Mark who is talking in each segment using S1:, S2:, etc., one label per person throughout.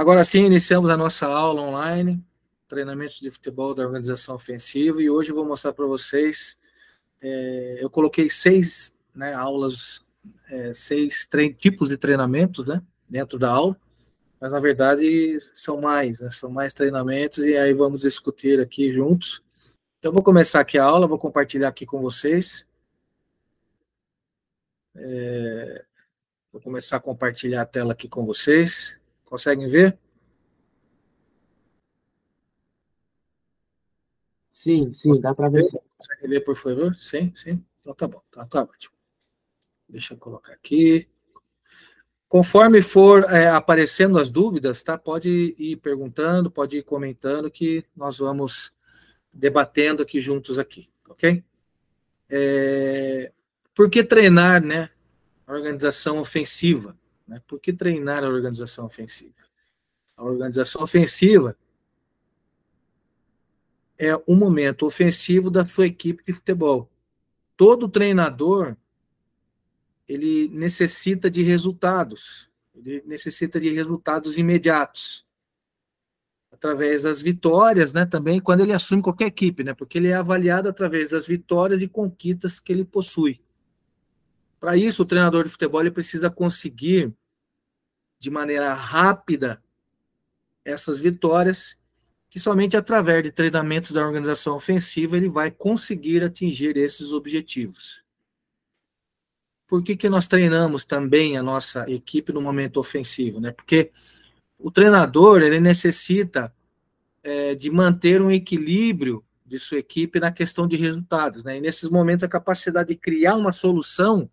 S1: Agora sim, iniciamos a nossa aula online, treinamento de futebol da organização ofensiva, e hoje eu vou mostrar para vocês, é, eu coloquei seis né, aulas, é, seis tipos de treinamentos né, dentro da aula, mas na verdade são mais, né, são mais treinamentos, e aí vamos discutir aqui juntos. Então, eu vou começar aqui a aula, vou compartilhar aqui com vocês. É, vou começar a compartilhar a tela aqui com vocês. Conseguem ver?
S2: Sim, sim, dá para ver.
S1: Consegue ver, por favor? Sim, sim. Então tá bom, tá, tá ótimo. Deixa eu colocar aqui. Conforme for é, aparecendo as dúvidas, tá? Pode ir perguntando, pode ir comentando que nós vamos debatendo aqui juntos aqui, ok? É, por que treinar, né? A organização ofensiva. Né? Por que treinar a organização ofensiva? A organização ofensiva é o momento ofensivo da sua equipe de futebol. Todo treinador ele necessita de resultados, ele necessita de resultados imediatos, através das vitórias, né? Também quando ele assume qualquer equipe, né? Porque ele é avaliado através das vitórias e conquistas que ele possui. Para isso, o treinador de futebol ele precisa conseguir de maneira rápida essas vitórias, que somente através de treinamentos da organização ofensiva ele vai conseguir atingir esses objetivos. Por que, que nós treinamos também a nossa equipe no momento ofensivo? Né? Porque o treinador ele necessita é, de manter um equilíbrio de sua equipe na questão de resultados. Né? E nesses momentos, a capacidade de criar uma solução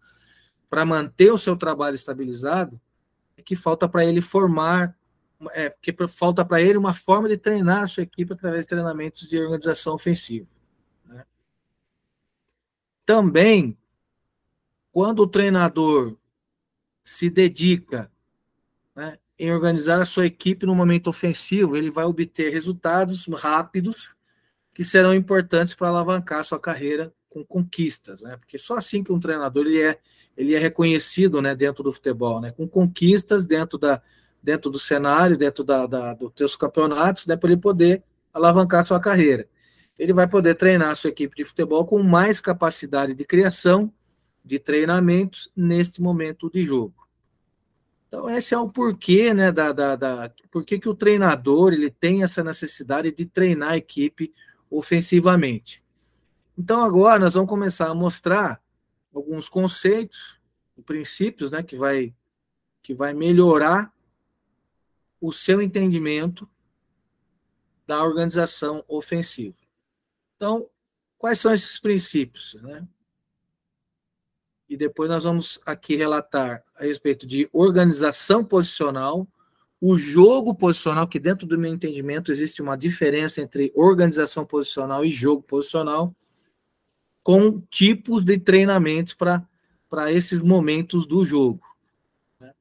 S1: para manter o seu trabalho estabilizado que falta para ele formar, é, que falta para ele uma forma de treinar a sua equipe através de treinamentos de organização ofensiva. Né? Também, quando o treinador se dedica né, em organizar a sua equipe no momento ofensivo, ele vai obter resultados rápidos que serão importantes para alavancar sua carreira com conquistas, né? Porque só assim que um treinador ele é ele é reconhecido né, dentro do futebol, né, com conquistas dentro, da, dentro do cenário, dentro da, da, dos teus campeonatos, né, para ele poder alavancar sua carreira. Ele vai poder treinar sua equipe de futebol com mais capacidade de criação, de treinamentos neste momento de jogo. Então, esse é o porquê, né, da, da, da por que o treinador ele tem essa necessidade de treinar a equipe ofensivamente. Então, agora nós vamos começar a mostrar alguns conceitos, princípios, né, que vai que vai melhorar o seu entendimento da organização ofensiva. Então, quais são esses princípios, né? E depois nós vamos aqui relatar a respeito de organização posicional, o jogo posicional, que dentro do meu entendimento existe uma diferença entre organização posicional e jogo posicional com tipos de treinamentos para esses momentos do jogo. Né?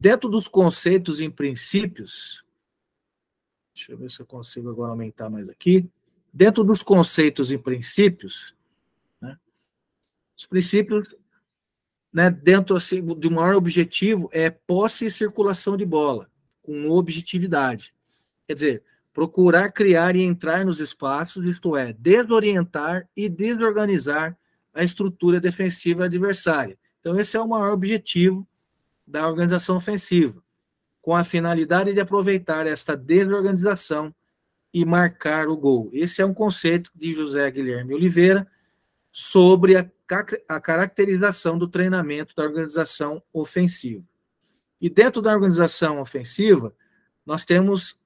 S1: Dentro dos conceitos e princípios, deixa eu ver se eu consigo agora aumentar mais aqui. Dentro dos conceitos e princípios, né, os princípios, né, dentro assim, um maior objetivo, é posse e circulação de bola, com objetividade. Quer dizer, procurar criar e entrar nos espaços, isto é, desorientar e desorganizar a estrutura defensiva adversária. Então, esse é o maior objetivo da organização ofensiva, com a finalidade de aproveitar esta desorganização e marcar o gol. Esse é um conceito de José Guilherme Oliveira sobre a, a caracterização do treinamento da organização ofensiva. E dentro da organização ofensiva, nós temos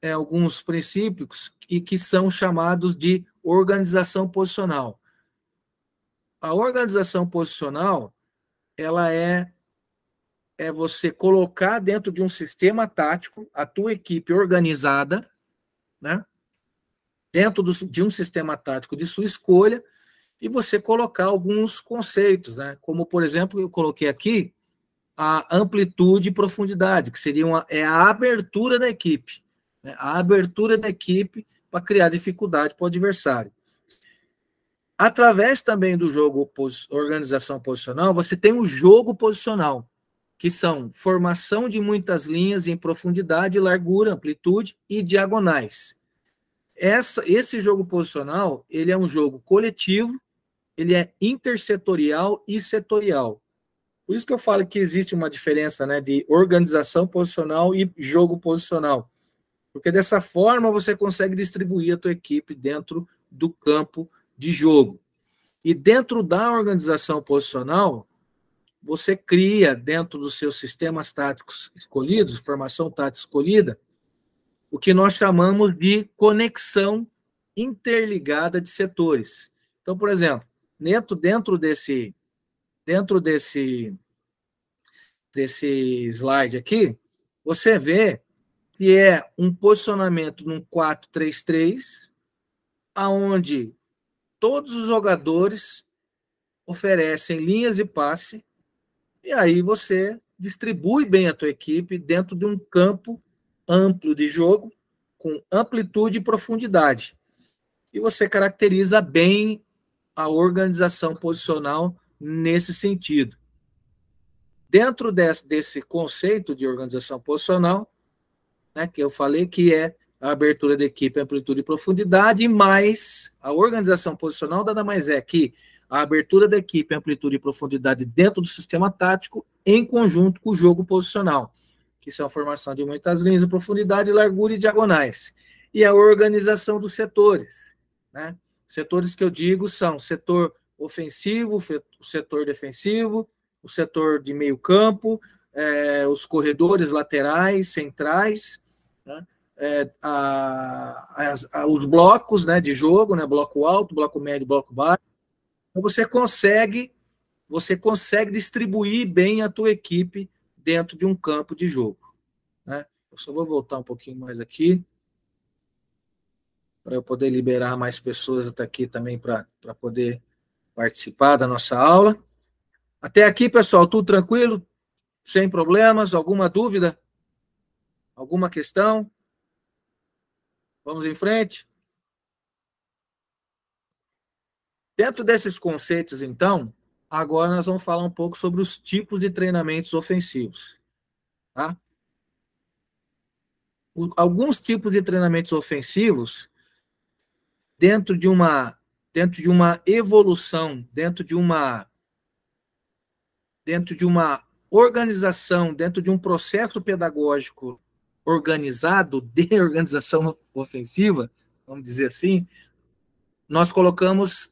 S1: é, alguns princípios e que são chamados de organização posicional. A organização posicional, ela é é você colocar dentro de um sistema tático a tua equipe organizada, né? Dentro do, de um sistema tático de sua escolha e você colocar alguns conceitos, né? Como por exemplo, eu coloquei aqui a amplitude e profundidade, que seria uma, é a abertura da equipe né, a abertura da equipe para criar dificuldade para o adversário. Através também do jogo organização posicional, você tem o jogo posicional, que são formação de muitas linhas em profundidade, largura, amplitude e diagonais. Essa, esse jogo posicional, ele é um jogo coletivo, ele é intersetorial e setorial. Por isso que eu falo que existe uma diferença né, de organização posicional e jogo posicional. Porque dessa forma você consegue distribuir a tua equipe dentro do campo de jogo. E dentro da organização posicional, você cria dentro dos seus sistemas táticos escolhidos, formação tática escolhida, o que nós chamamos de conexão interligada de setores. Então, por exemplo, dentro, dentro desse dentro desse desse slide aqui, você vê que é um posicionamento num 4-3-3, aonde todos os jogadores oferecem linhas e passe, e aí você distribui bem a tua equipe dentro de um campo amplo de jogo, com amplitude e profundidade. E você caracteriza bem a organização posicional nesse sentido. Dentro desse, desse conceito de organização posicional, né, que eu falei que é a abertura da equipe, amplitude e profundidade, mais a organização posicional nada mais é que a abertura da equipe, amplitude e profundidade dentro do sistema tático, em conjunto com o jogo posicional, que são a formação de muitas linhas de profundidade, largura e diagonais. E a organização dos setores, né? Setores que eu digo são setor ofensivo, o setor defensivo, o setor de meio campo, é, os corredores laterais, centrais, né? é, a, a, os blocos né, de jogo, né, bloco alto, bloco médio, bloco baixo. Então você consegue, você consegue distribuir bem a tua equipe dentro de um campo de jogo. Né? Eu só vou voltar um pouquinho mais aqui para eu poder liberar mais pessoas até aqui também para poder participar da nossa aula. Até aqui, pessoal, tudo tranquilo? Sem problemas? Alguma dúvida? Alguma questão? Vamos em frente? Dentro desses conceitos, então, agora nós vamos falar um pouco sobre os tipos de treinamentos ofensivos. Tá? Alguns tipos de treinamentos ofensivos dentro de uma dentro de uma evolução, dentro de uma dentro de uma organização, dentro de um processo pedagógico organizado de organização ofensiva, vamos dizer assim, nós colocamos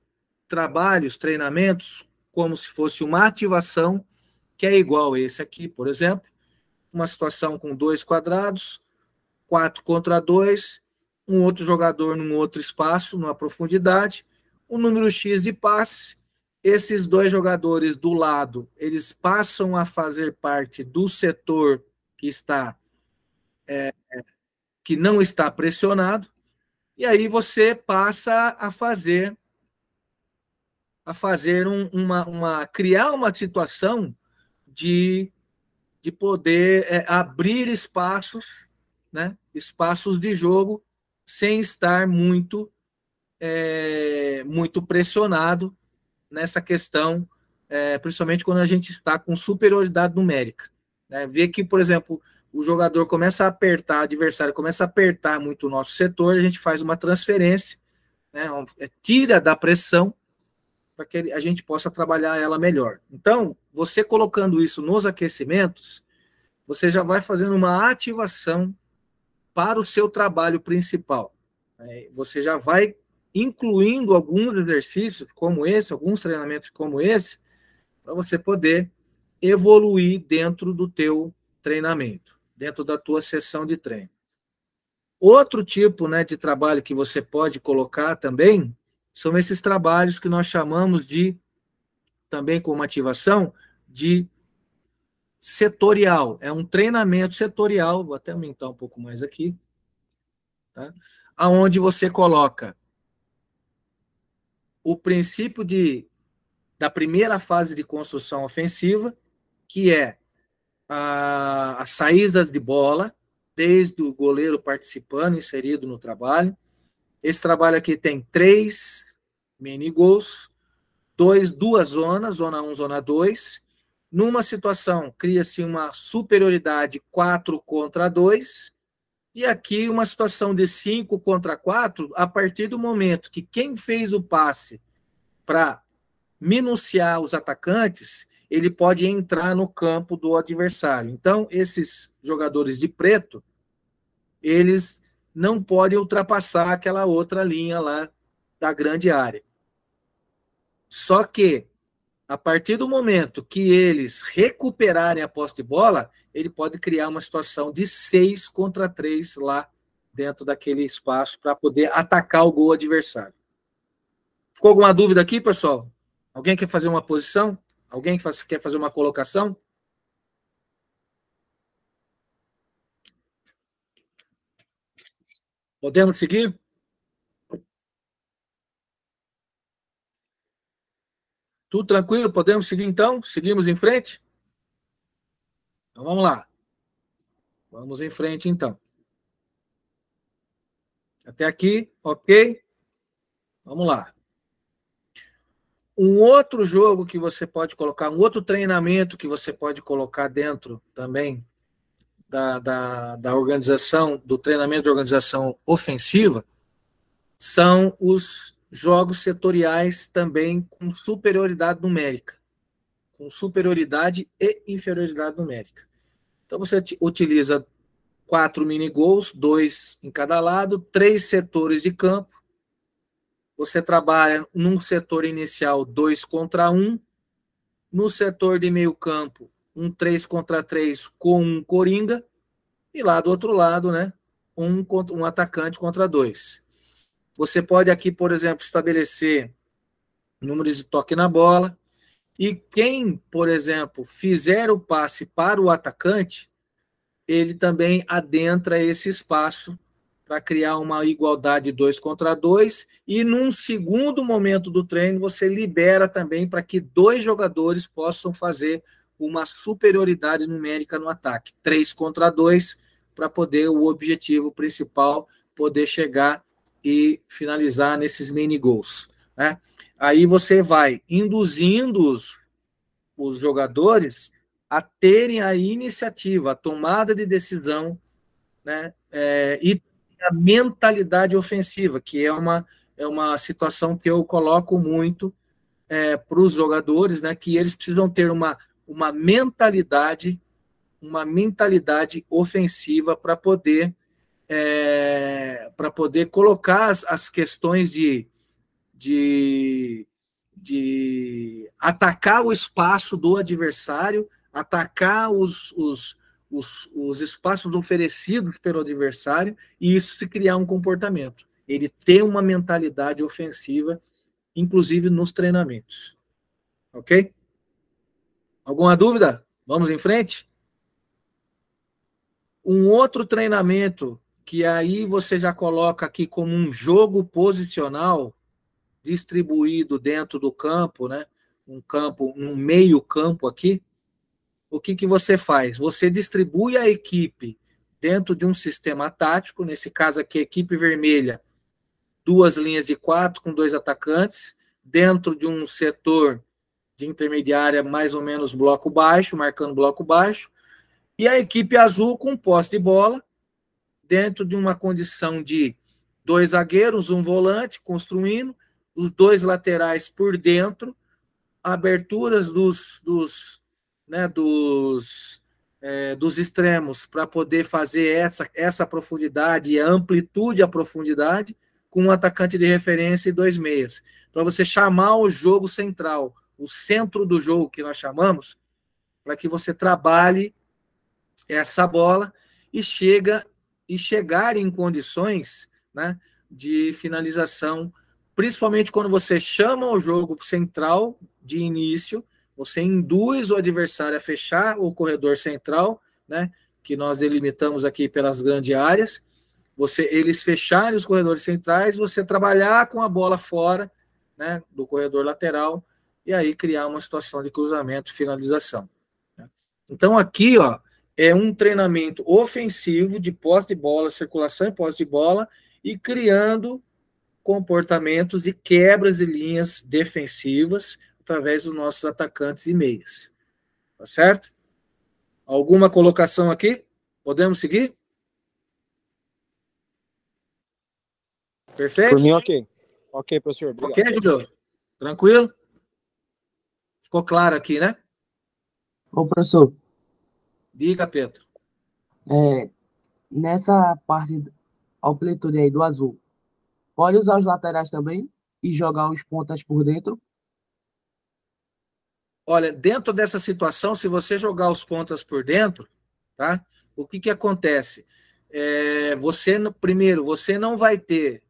S1: trabalhos, treinamentos, como se fosse uma ativação, que é igual a esse aqui, por exemplo, uma situação com dois quadrados, quatro contra dois, um outro jogador num outro espaço, numa profundidade, um número X de passes, esses dois jogadores do lado, eles passam a fazer parte do setor que está é, que não está pressionado, e aí você passa a fazer a fazer um, uma, uma criar uma situação de, de poder é, abrir espaços, né, espaços de jogo sem estar muito é, muito pressionado nessa questão, é, principalmente quando a gente está com superioridade numérica. Né? Vê que, por exemplo, o jogador começa a apertar, o adversário começa a apertar muito o nosso setor, a gente faz uma transferência, né? É, tira da pressão para que a gente possa trabalhar ela melhor. Então, você colocando isso nos aquecimentos, você já vai fazendo uma ativação para o seu trabalho principal. Né? Você já vai incluindo alguns exercícios como esse, alguns treinamentos como esse, para você poder evoluir dentro do teu treinamento, dentro da tua sessão de treino. Outro tipo né, de trabalho que você pode colocar também são esses trabalhos que nós chamamos de, também como ativação, de setorial, é um treinamento setorial, vou até aumentar um pouco mais aqui, tá? aonde você coloca o princípio de, da primeira fase de construção ofensiva, que é a, as saídas de bola, desde o goleiro participando, inserido no trabalho. Esse trabalho aqui tem três mini gols, dois, duas zonas, zona 1, zona 2, Numa situação, cria-se uma superioridade 4 contra 2, e aqui uma situação de 5 contra 4, a partir do momento que quem fez o passe para minuciar os atacantes, ele pode entrar no campo do adversário. Então, esses jogadores de preto, eles não podem ultrapassar aquela outra linha lá da grande área. Só que, a partir do momento que eles recuperarem a posse de bola, ele pode criar uma situação de seis contra três lá dentro daquele espaço para poder atacar o gol adversário. Ficou alguma dúvida aqui, pessoal? Alguém quer fazer uma posição? Alguém quer fazer uma colocação? Podemos seguir? Tudo tranquilo? Podemos seguir então? Seguimos em frente? Então vamos lá. Vamos em frente então. Até aqui, ok? Vamos lá. Um outro jogo que você pode colocar, um outro treinamento que você pode colocar dentro também da, da, da organização, do treinamento de organização ofensiva, são os jogos setoriais também com superioridade numérica. Com superioridade e inferioridade numérica. Então você utiliza quatro mini gols, dois em cada lado, três setores de campo. Você trabalha num setor inicial dois contra um, no setor de meio campo um três contra três com um coringa e lá do outro lado, né, um um atacante contra dois. Você pode aqui, por exemplo, estabelecer números de toque na bola. E quem, por exemplo, fizer o passe para o atacante, ele também adentra esse espaço para criar uma igualdade dois contra dois. E num segundo momento do treino, você libera também para que dois jogadores possam fazer uma superioridade numérica no ataque. Três contra dois, para poder o objetivo principal poder chegar e finalizar nesses mini gols. Né? Aí você vai induzindo os, os jogadores a terem a iniciativa, a tomada de decisão, né? É, e a mentalidade ofensiva, que é uma, é uma situação que eu coloco muito é, para os jogadores, né? Que eles precisam ter uma, uma mentalidade, uma mentalidade ofensiva para poder é, para poder colocar as, as questões de, de, de atacar o espaço do adversário, atacar os, os, os, os espaços oferecidos pelo adversário, e isso se criar um comportamento. Ele tem uma mentalidade ofensiva, inclusive nos treinamentos. Ok? Alguma dúvida? Vamos em frente? Um outro treinamento que aí você já coloca aqui como um jogo posicional distribuído dentro do campo, né? Um campo, um meio campo aqui. O que, que você faz? Você distribui a equipe dentro de um sistema tático, nesse caso aqui, equipe vermelha, duas linhas de quatro com dois atacantes, dentro de um setor de intermediária, mais ou menos bloco baixo, marcando bloco baixo, e a equipe azul com posse de bola, dentro de uma condição de dois zagueiros, um volante construindo, os dois laterais por dentro, aberturas dos, dos, né, dos, é, dos extremos para poder fazer essa, essa profundidade e a amplitude a profundidade, com um atacante de referência e dois meias. Para você chamar o jogo central, o centro do jogo que nós chamamos, para que você trabalhe essa bola e chega e chegar em condições né, de finalização, principalmente quando você chama o jogo central de início, você induz o adversário a fechar o corredor central, né, que nós delimitamos aqui pelas grandes áreas, você eles fecharem os corredores centrais, você trabalhar com a bola fora né, do corredor lateral e aí criar uma situação de cruzamento, finalização. Né. Então aqui, ó, é um treinamento ofensivo de posse de bola, circulação e posse de bola, e criando comportamentos e quebras de linhas defensivas através dos nossos atacantes e meias. Tá certo? Alguma colocação aqui? Podemos seguir? Perfeito?
S3: Por mim, ok. Ok, professor.
S1: Obrigado. Ok, Júlio? Tranquilo? Ficou claro aqui, né?
S2: Ô, professor.
S1: Diga, Pedro.
S2: É, nessa parte, amplitude aí do azul, pode usar os laterais também e jogar os pontas por dentro?
S1: Olha, dentro dessa situação, se você jogar os pontas por dentro, tá? O que que acontece? É, você, primeiro, você não vai ter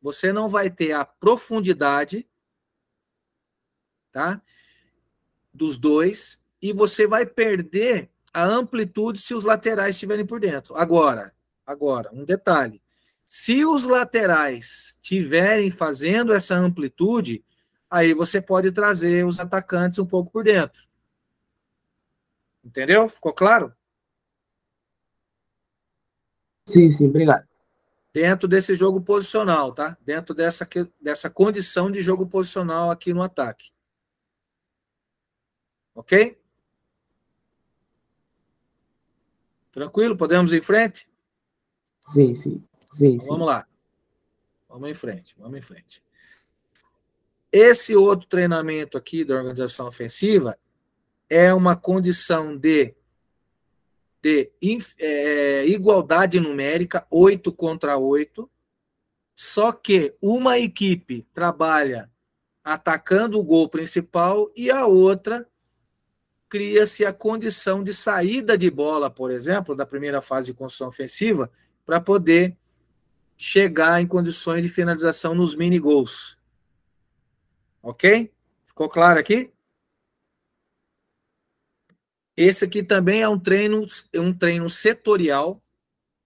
S1: você não vai ter a profundidade tá? dos dois e você vai perder a amplitude se os laterais estiverem por dentro. Agora, agora, um detalhe. Se os laterais estiverem fazendo essa amplitude, aí você pode trazer os atacantes um pouco por dentro. Entendeu? Ficou claro?
S2: Sim, sim, obrigado
S1: dentro desse jogo posicional, tá? Dentro dessa, dessa condição de jogo posicional aqui no ataque. Ok? Tranquilo? Podemos ir em frente?
S2: Sim, sim. sim,
S1: então, Vamos lá. Vamos em frente, vamos em frente. Esse outro treinamento aqui da organização ofensiva é uma condição de de é, igualdade numérica, 8 contra 8, só que uma equipe trabalha atacando o gol principal e a outra cria-se a condição de saída de bola, por exemplo, da primeira fase de construção ofensiva, para poder chegar em condições de finalização nos mini gols. Ok? Ficou claro aqui? Esse aqui também é um treino, um treino setorial,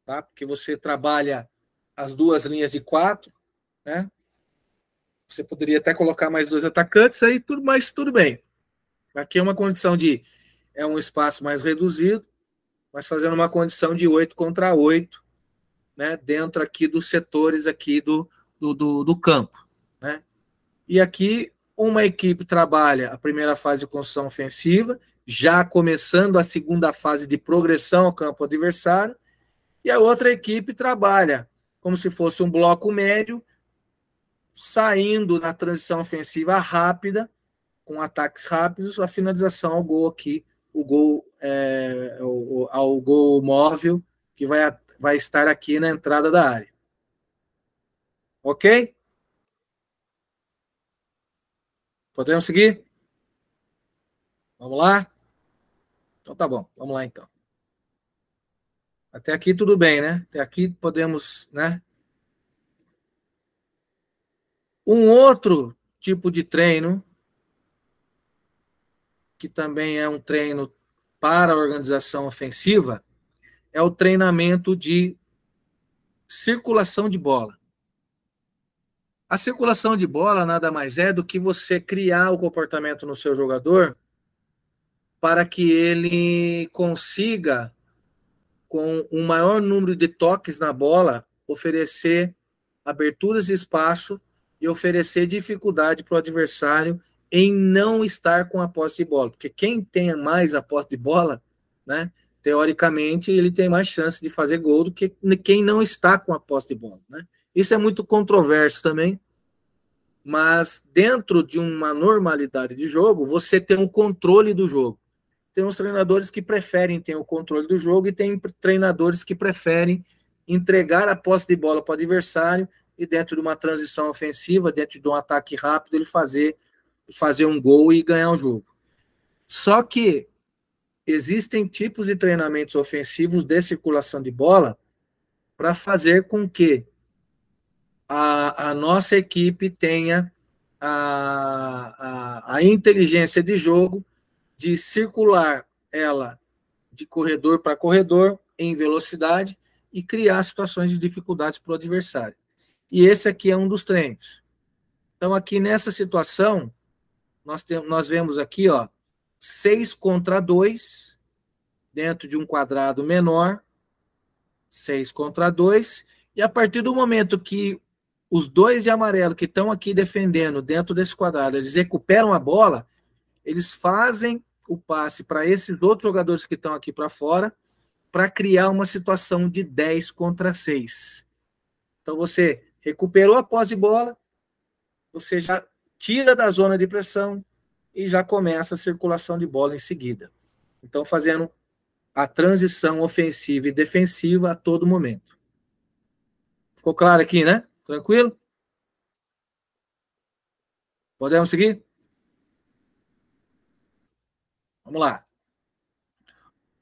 S1: tá? Porque você trabalha as duas linhas de quatro, né? Você poderia até colocar mais dois atacantes aí, tudo, mas tudo bem. Aqui é uma condição de é um espaço mais reduzido, mas fazendo uma condição de oito contra oito, né? Dentro aqui dos setores aqui do, do, do, do campo? E aqui uma equipe trabalha a primeira fase de construção ofensiva já começando a segunda fase de progressão ao campo adversário, e a outra equipe trabalha como se fosse um bloco médio, saindo na transição ofensiva rápida, com ataques rápidos, a finalização ao gol aqui, o gol é, ao, ao gol móvel, que vai, vai estar aqui na entrada da área. Ok? Podemos seguir? Vamos lá? Então tá bom, vamos lá então. Até aqui tudo bem, né? Até aqui podemos, né? Um outro tipo de treino, que também é um treino para a organização ofensiva, é o treinamento de circulação de bola. A circulação de bola nada mais é do que você criar o comportamento no seu jogador para que ele consiga, com um maior número de toques na bola, oferecer aberturas de espaço e oferecer dificuldade para o adversário em não estar com a posse de bola. Porque quem tem mais a posse de bola, né, teoricamente, ele tem mais chance de fazer gol do que quem não está com a posse de bola. Né? Isso é muito controverso também, mas dentro de uma normalidade de jogo, você tem um controle do jogo tem uns treinadores que preferem ter o controle do jogo e tem treinadores que preferem entregar a posse de bola para o adversário e dentro de uma transição ofensiva, dentro de um ataque rápido, ele fazer, fazer um gol e ganhar o jogo. Só que existem tipos de treinamentos ofensivos de circulação de bola para fazer com que a, a nossa equipe tenha a, a, a inteligência de jogo de circular ela de corredor para corredor em velocidade e criar situações de dificuldades para o adversário. E esse aqui é um dos treinos. Então, aqui nessa situação, nós, temos, nós vemos aqui, ó, 6 contra 2, dentro de um quadrado menor, 6 contra 2, e a partir do momento que os dois de amarelo que estão aqui defendendo dentro desse quadrado, eles recuperam a bola, eles fazem o passe para esses outros jogadores que estão aqui para fora, para criar uma situação de 10 contra 6. Então você recuperou a posse de bola, você já tira da zona de pressão e já começa a circulação de bola em seguida. Então fazendo a transição ofensiva e defensiva a todo momento. Ficou claro aqui, né? Tranquilo? Podemos seguir? Vamos lá.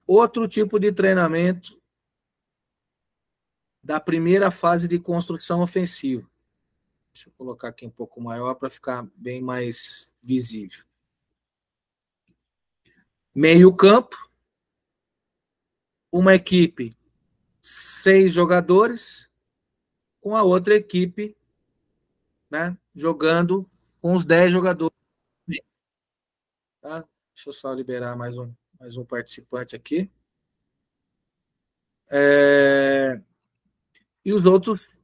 S1: Outro tipo de treinamento da primeira fase de construção ofensiva. Deixa eu colocar aqui um pouco maior para ficar bem mais visível. Meio campo, uma equipe, seis jogadores, com a outra equipe né, jogando com os dez jogadores. Tá? Deixa eu só liberar mais um, mais um participante aqui. É... E os outros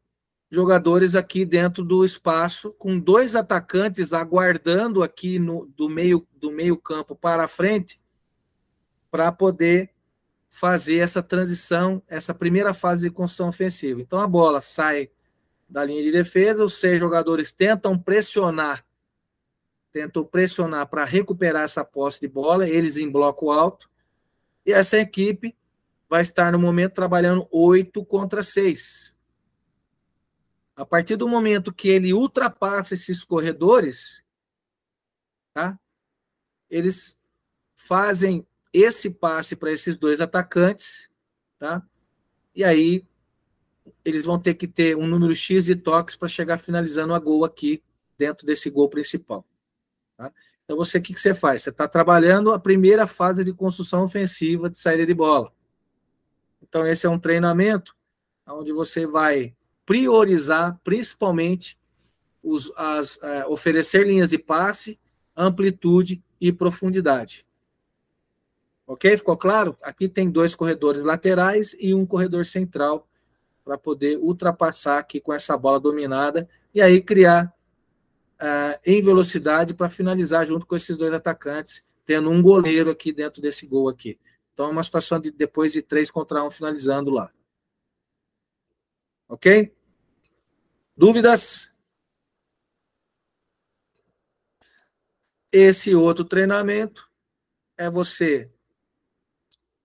S1: jogadores aqui dentro do espaço, com dois atacantes aguardando aqui no, do, meio, do meio campo para frente, para poder fazer essa transição, essa primeira fase de construção ofensiva. Então a bola sai da linha de defesa, os seis jogadores tentam pressionar, tentam pressionar para recuperar essa posse de bola, eles em bloco alto, e essa equipe vai estar no momento trabalhando oito contra seis. A partir do momento que ele ultrapassa esses corredores, tá? Eles fazem esse passe para esses dois atacantes, tá? E aí eles vão ter que ter um número X de toques para chegar finalizando a gol aqui dentro desse gol principal. Tá? Então você o que, que você faz? Você está trabalhando a primeira fase de construção ofensiva de saída de bola. Então esse é um treinamento onde você vai priorizar principalmente os, as, é, oferecer linhas de passe, amplitude e profundidade. Ok? Ficou claro? Aqui tem dois corredores laterais e um corredor central para poder ultrapassar aqui com essa bola dominada e aí criar uh, em velocidade para finalizar junto com esses dois atacantes, tendo um goleiro aqui dentro desse gol aqui. Então é uma situação de depois de três contra um finalizando lá. Ok? Dúvidas? Esse outro treinamento é você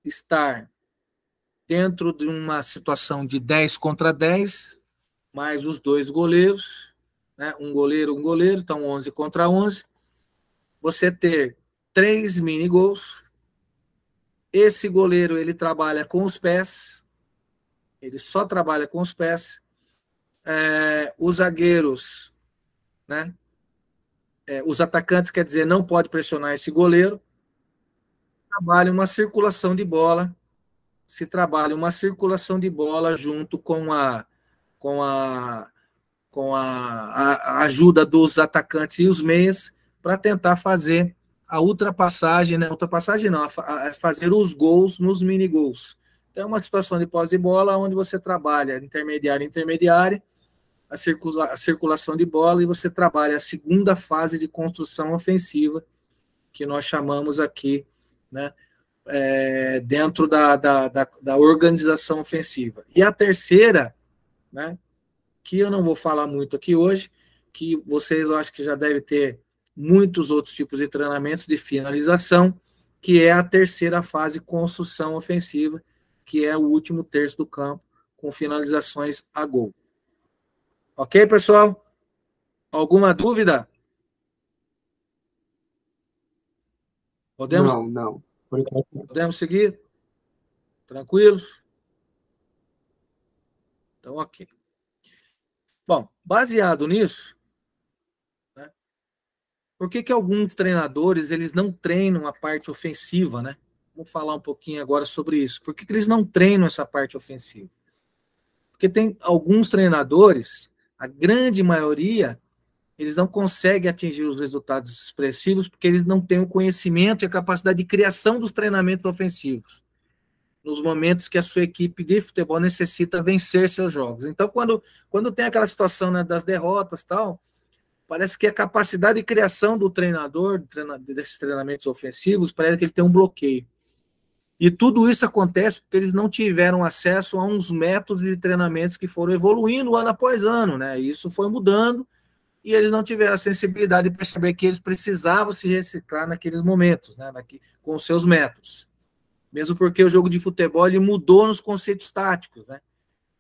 S1: estar dentro de uma situação de 10 contra 10, mais os dois goleiros, né? um goleiro, um goleiro, então 11 contra 11, você ter três mini gols. Esse goleiro ele trabalha com os pés, ele só trabalha com os pés. É, os zagueiros, né? É, os atacantes, quer dizer, não pode pressionar esse goleiro trabalha uma circulação de bola, se trabalha uma circulação de bola junto com a com a com a, a ajuda dos atacantes e os meias para tentar fazer a ultrapassagem, né? Ultrapassagem não, a, a fazer os gols nos mini gols. Então é uma situação de pós de bola onde você trabalha intermediário intermediário, a, circula, a circulação de bola e você trabalha a segunda fase de construção ofensiva que nós chamamos aqui né, é, dentro da, da, da, da, organização ofensiva. E a terceira, né, que eu não vou falar muito aqui hoje, que vocês eu acho que já devem ter muitos outros tipos de treinamentos de finalização, que é a terceira fase construção ofensiva, que é o último terço do campo, com finalizações a gol. Ok, pessoal? Alguma dúvida?
S2: Podemos? Não, não.
S1: Podemos seguir? Tranquilos? Então, ok. Bom, baseado nisso, né, por que, que alguns treinadores eles não treinam a parte ofensiva, né? Vamos falar um pouquinho agora sobre isso. Por que, que eles não treinam essa parte ofensiva? Porque tem alguns treinadores, a grande maioria, eles não conseguem atingir os resultados expressivos porque eles não têm o conhecimento e a capacidade de criação dos treinamentos ofensivos nos momentos que a sua equipe de futebol necessita vencer seus jogos. Então, quando, quando tem aquela situação né, das derrotas tal, parece que a capacidade de criação do treinador, desses treinamentos ofensivos, parece que ele tem um bloqueio. E tudo isso acontece porque eles não tiveram acesso a uns métodos de treinamentos que foram evoluindo ano após ano, né? Isso foi mudando e eles não tiveram a sensibilidade de perceber que eles precisavam se reciclar naqueles momentos, né? Naqui, com os seus métodos. Mesmo porque o jogo de futebol ele mudou nos conceitos táticos, né?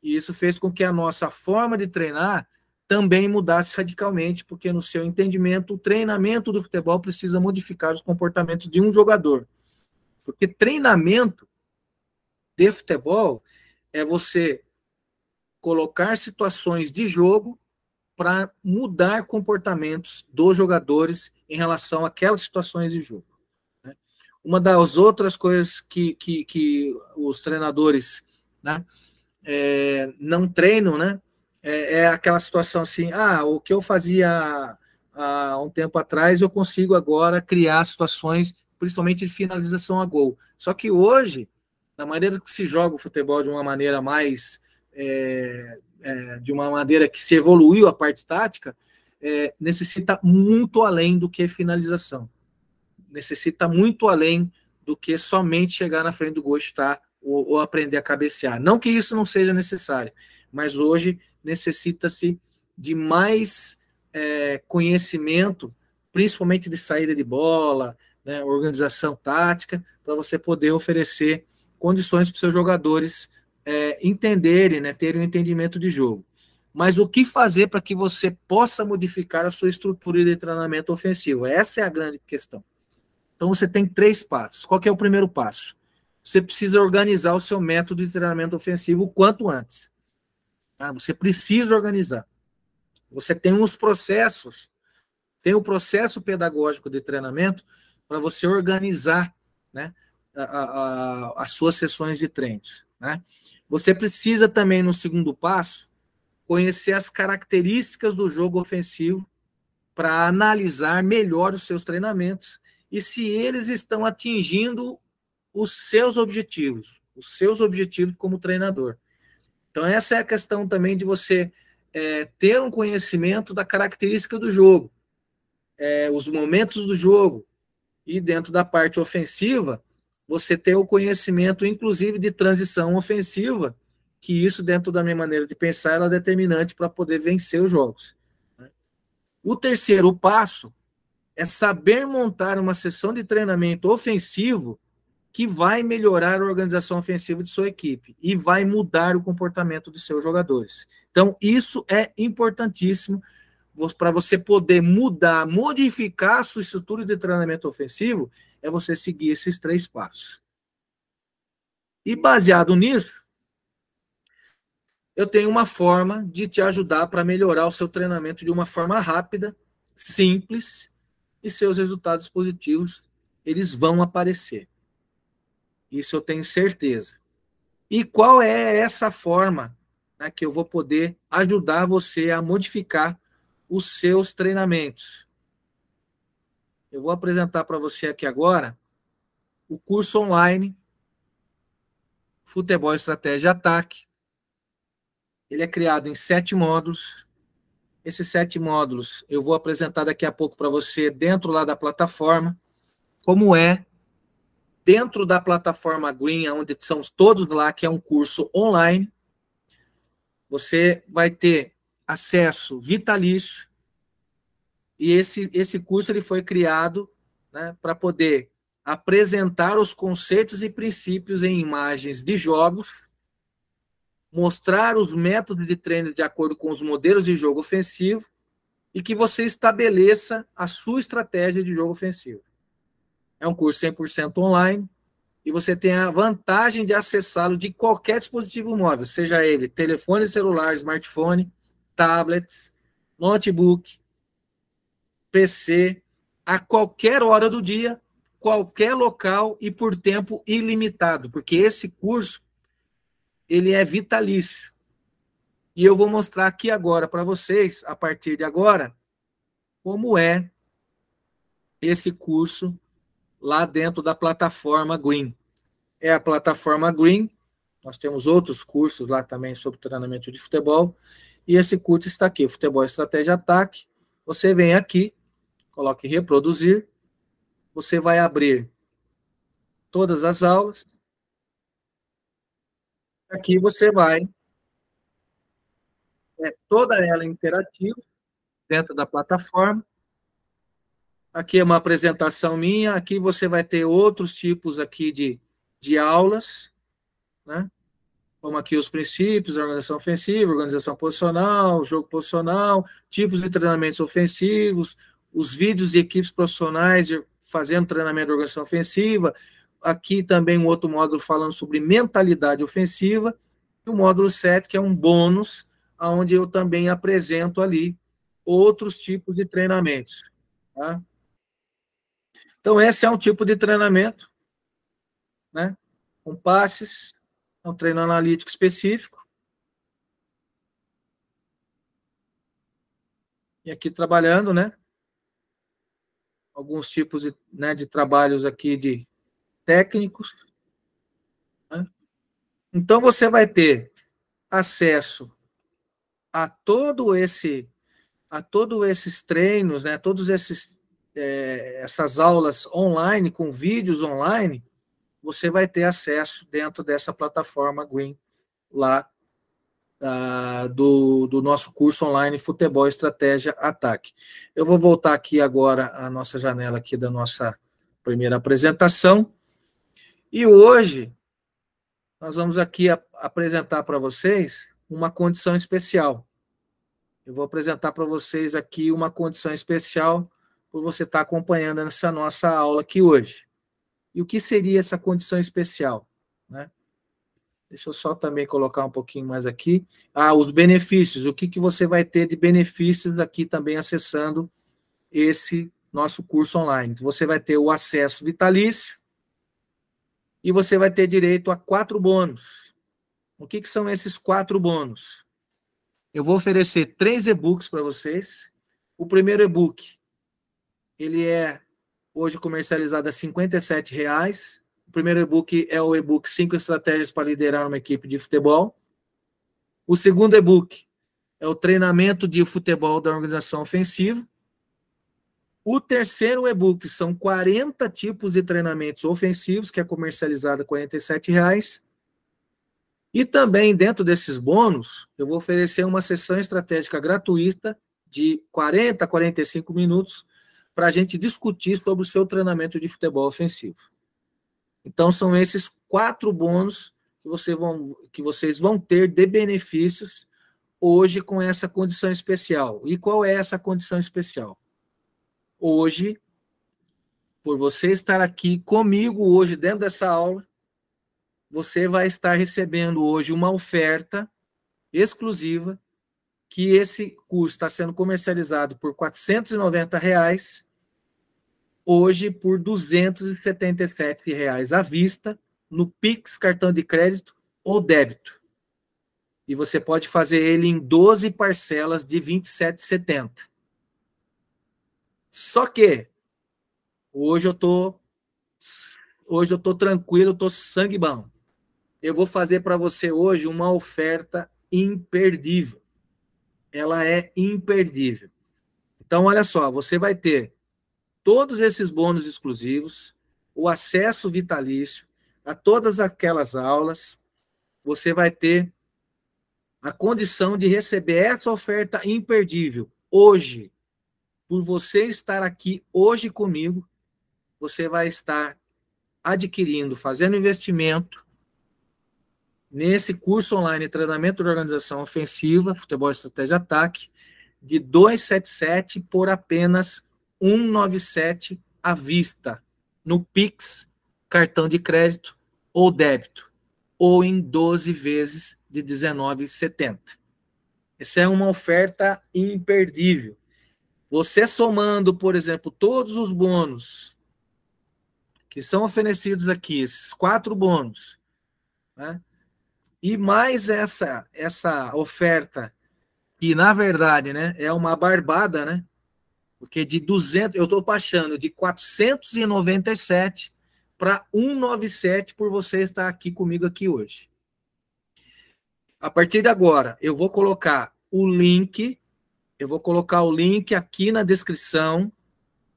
S1: E isso fez com que a nossa forma de treinar também mudasse radicalmente, porque no seu entendimento, o treinamento do futebol precisa modificar os comportamentos de um jogador. Porque treinamento de futebol é você colocar situações de jogo para mudar comportamentos dos jogadores em relação àquelas situações de jogo. Né? Uma das outras coisas que, que, que os treinadores né, é, não treinam, né, é, é, aquela situação assim, ah, o que eu fazia há um tempo atrás, eu consigo agora criar situações principalmente de finalização a gol. Só que hoje, da maneira que se joga o futebol de uma maneira mais. É, é, de uma maneira que se evoluiu a parte tática, é, necessita muito além do que finalização. Necessita muito além do que somente chegar na frente do gol estar ou, ou aprender a cabecear. Não que isso não seja necessário, mas hoje necessita-se de mais é, conhecimento, principalmente de saída de bola, né, organização tática, para você poder oferecer condições para os seus jogadores é, entenderem, né, terem um entendimento de jogo. Mas o que fazer para que você possa modificar a sua estrutura de treinamento ofensivo? Essa é a grande questão. Então você tem três passos. Qual é o primeiro passo? Você precisa organizar o seu método de treinamento ofensivo o quanto antes. Tá? Você precisa organizar. Você tem uns processos, tem o processo pedagógico de treinamento para você organizar né, a, a, as suas sessões de treinos. Né? Você precisa também, no segundo passo, conhecer as características do jogo ofensivo para analisar melhor os seus treinamentos e se eles estão atingindo os seus objetivos, os seus objetivos como treinador. Então, essa é a questão também de você é, ter um conhecimento da característica do jogo, é, os momentos do jogo, e dentro da parte ofensiva, você ter o conhecimento, inclusive, de transição ofensiva, que isso, dentro da minha maneira de pensar, é determinante para poder vencer os jogos. Né? O terceiro passo é saber montar uma sessão de treinamento ofensivo que vai melhorar a organização ofensiva de sua equipe e vai mudar o comportamento de seus jogadores. Então, isso é importantíssimo para você poder mudar, modificar a sua estrutura de treinamento ofensivo, é você seguir esses três passos. E baseado nisso, eu tenho uma forma de te ajudar para melhorar o seu treinamento de uma forma rápida, simples, e seus resultados positivos, eles vão aparecer. Isso eu tenho certeza. E qual é essa forma né, que eu vou poder ajudar você a modificar os seus treinamentos. Eu vou apresentar para você aqui agora o curso online Futebol Estratégia Ataque. Ele é criado em sete módulos. Esses sete módulos eu vou apresentar daqui a pouco para você dentro lá da plataforma, como é dentro da plataforma Green, onde são todos lá, que é um curso online. Você vai ter acesso vitalício. E esse, esse curso ele foi criado né, para poder apresentar os conceitos e princípios em imagens de jogos, mostrar os métodos de treino de acordo com os modelos de jogo ofensivo e que você estabeleça a sua estratégia de jogo ofensivo. É um curso 100% online e você tem a vantagem de acessá-lo de qualquer dispositivo móvel, seja ele telefone celular, smartphone, tablets, notebook, PC, a qualquer hora do dia, qualquer local e por tempo ilimitado, porque esse curso ele é vitalício. E eu vou mostrar aqui agora para vocês, a partir de agora, como é esse curso lá dentro da plataforma Green. É a plataforma Green, nós temos outros cursos lá também sobre treinamento de futebol, e esse curso está aqui, Futebol Estratégia Ataque. Você vem aqui, coloque reproduzir, você vai abrir todas as aulas. Aqui você vai é toda ela interativa dentro da plataforma. Aqui é uma apresentação minha, aqui você vai ter outros tipos aqui de, de aulas, né? Como aqui os princípios, organização ofensiva, organização posicional, jogo posicional, tipos de treinamentos ofensivos, os vídeos de equipes profissionais fazendo treinamento de organização ofensiva, aqui também um outro módulo falando sobre mentalidade ofensiva, e o módulo 7, que é um bônus, onde eu também apresento ali outros tipos de treinamentos. Tá? Então, esse é um tipo de treinamento, né? com passes, é um treino analítico específico. E aqui trabalhando, né? Alguns tipos de, né, de trabalhos aqui de técnicos. Né? Então, você vai ter acesso a todo esse a todos esses treinos, né, todos esses é, essas aulas online com vídeos online, você vai ter acesso dentro dessa plataforma Green lá uh, do, do nosso curso online Futebol Estratégia Ataque. Eu vou voltar aqui agora à nossa janela aqui da nossa primeira apresentação e hoje nós vamos aqui a, apresentar para vocês uma condição especial. Eu vou apresentar para vocês aqui uma condição especial por você estar tá acompanhando essa nossa aula aqui hoje. E o que seria essa condição especial? Deixa eu só também colocar um pouquinho mais aqui. Ah, os benefícios. O que, que você vai ter de benefícios aqui também acessando esse nosso curso online? Você vai ter o acesso vitalício e você vai ter direito a quatro bônus. O que, que são esses quatro bônus? Eu vou oferecer três e-books para vocês. O primeiro e-book, ele é hoje comercializado a R$ 57,00 primeiro e-book é o e-book Cinco Estratégias para Liderar uma Equipe de Futebol. O segundo e-book é o treinamento de futebol da organização ofensiva. O terceiro e-book são 40 tipos de treinamentos ofensivos, que é comercializado a R$ reais. E também, dentro desses bônus, eu vou oferecer uma sessão estratégica gratuita de 40 a 45 minutos para a gente discutir sobre o seu treinamento de futebol ofensivo. Então, são esses quatro bônus que, você vão, que vocês vão ter de benefícios hoje com essa condição especial. E qual é essa condição especial? hoje, por você estar aqui comigo hoje dentro dessa aula, você vai estar recebendo hoje uma oferta exclusiva que esse curso está sendo comercializado por 490 reais, hoje por 277 reais à vista no Pix, cartão de crédito ou débito. E você pode fazer ele em 12 parcelas de R$ 27,70. Só que hoje eu tô hoje eu tô tranquilo, tô sangue bom. Eu vou fazer para você hoje uma oferta imperdível. Ela é imperdível. Então olha só, você vai ter todos esses bônus exclusivos, o acesso vitalício a todas aquelas aulas, você vai ter a condição de receber essa oferta imperdível. Hoje, por você estar aqui hoje comigo, você vai estar adquirindo, fazendo investimento nesse curso online treinamento de organização ofensiva, futebol estratégia ataque, de 277 por apenas 197 à vista no Pix, cartão de crédito ou débito, ou em 12 vezes de 19,70. Essa é uma oferta imperdível. Você somando, por exemplo, todos os bônus que são oferecidos aqui, esses quatro bônus, né? e mais essa essa oferta que na verdade, né, é uma barbada, né? Porque de 200, eu estou baixando de 497 para 197 por você estar aqui comigo aqui hoje. A partir de agora, eu vou colocar o link eu vou colocar o link aqui na descrição.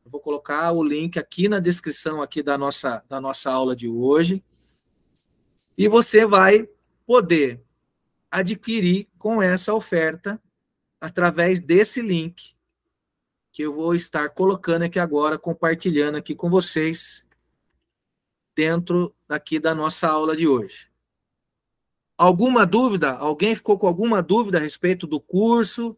S1: Eu vou colocar o link aqui na descrição aqui da nossa, da nossa aula de hoje. E você vai poder adquirir com essa oferta através desse link que eu vou estar colocando aqui agora, compartilhando aqui com vocês dentro aqui da nossa aula de hoje. Alguma dúvida? Alguém ficou com alguma dúvida a respeito do curso?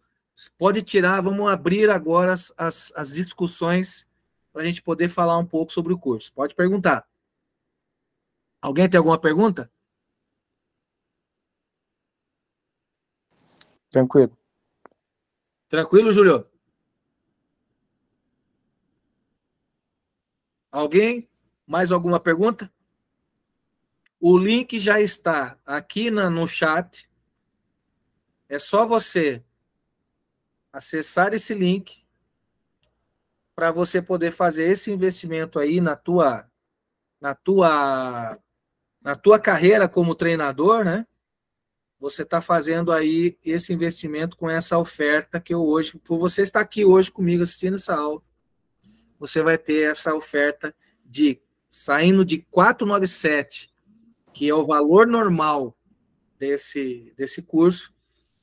S1: Pode tirar, vamos abrir agora as, as, as discussões para a gente poder falar um pouco sobre o curso. Pode perguntar. Alguém tem alguma pergunta?
S3: Tranquilo.
S1: Tranquilo, Júlio? Alguém? Mais alguma pergunta? O link já está aqui na, no chat. É só você acessar esse link para você poder fazer esse investimento aí na tua na tua na tua carreira como treinador, né? Você está fazendo aí esse investimento com essa oferta que eu hoje, por você estar aqui hoje comigo assistindo essa aula, você vai ter essa oferta de saindo de 497, que é o valor normal desse, desse curso,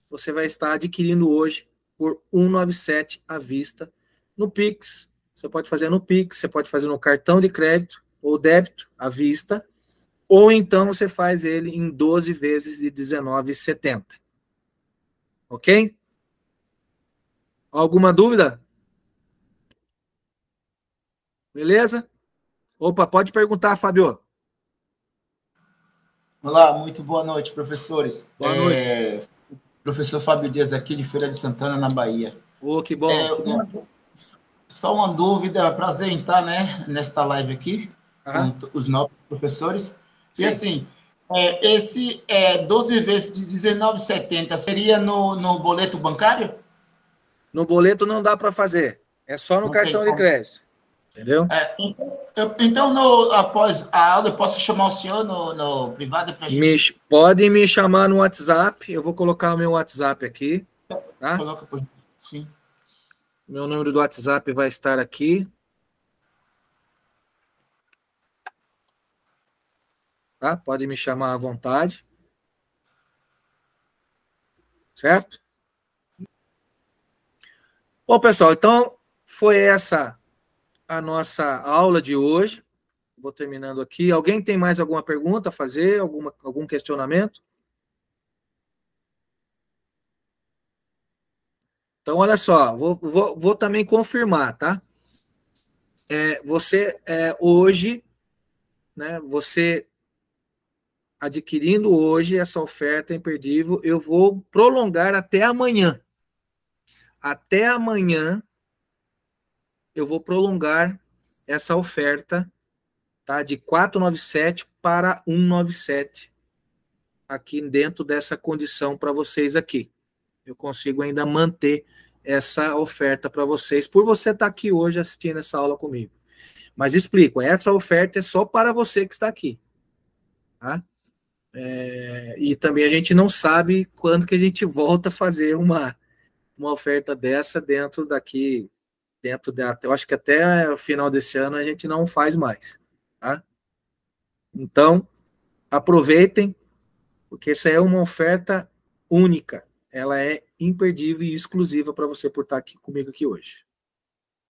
S1: você vai estar adquirindo hoje por 197 à vista no Pix. Você pode fazer no Pix, você pode fazer no cartão de crédito ou débito à vista, ou então você faz ele em 12 vezes de 19,70. Ok? Alguma dúvida? Beleza? Opa, pode perguntar, Fábio.
S4: Olá, muito boa noite, professores.
S1: Boa é, noite.
S4: Professor Fábio Dias aqui de Feira de Santana, na Bahia.
S1: Oh, que bom.
S4: É,
S1: que bom.
S4: Só uma dúvida, prazer em estar né, nesta live aqui, com os novos professores. Sim. E assim, é, esse é, 12 vezes de 19,70 seria no, no boleto bancário?
S1: No boleto não dá para fazer, é só no cartão de crédito. Entendeu?
S4: É, então, então no, após a aula, eu posso chamar o senhor no, no privado para gente.
S1: Me, pode me chamar no WhatsApp. Eu vou colocar o meu WhatsApp aqui. Tá?
S4: Coloca, por... sim.
S1: Meu número do WhatsApp vai estar aqui. Tá? Pode me chamar à vontade. Certo? Bom, pessoal, então foi essa a nossa aula de hoje. Vou terminando aqui. Alguém tem mais alguma pergunta a fazer? Alguma, algum questionamento? Então, olha só, vou, vou, vou também confirmar, tá? É, você, é, hoje, né, você adquirindo hoje essa oferta imperdível, eu vou prolongar até amanhã. Até amanhã, eu vou prolongar essa oferta tá, de 497 para 197 aqui dentro dessa condição para vocês aqui. Eu consigo ainda manter essa oferta para vocês por você estar tá aqui hoje assistindo essa aula comigo. Mas explico, essa oferta é só para você que está aqui. Tá? É, e também a gente não sabe quando que a gente volta a fazer uma, uma oferta dessa dentro daqui dentro da. Eu acho que até o final desse ano a gente não faz mais. Tá? Então, aproveitem, porque essa é uma oferta única. Ela é imperdível e exclusiva para você por estar aqui comigo aqui hoje.